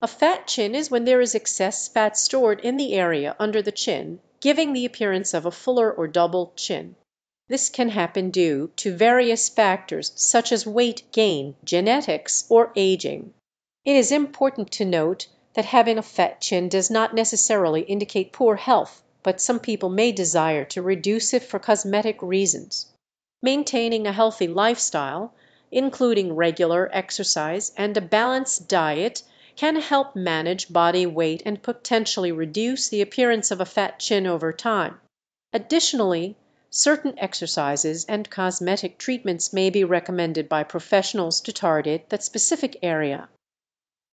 A fat chin is when there is excess fat stored in the area under the chin, giving the appearance of a fuller or double chin. This can happen due to various factors such as weight gain, genetics, or ageing. It is important to note that having a fat chin does not necessarily indicate poor health, but some people may desire to reduce it for cosmetic reasons. Maintaining a healthy lifestyle, including regular exercise and a balanced diet, can help manage body weight and potentially reduce the appearance of a fat chin over time. Additionally, certain exercises and cosmetic treatments may be recommended by professionals to target that specific area.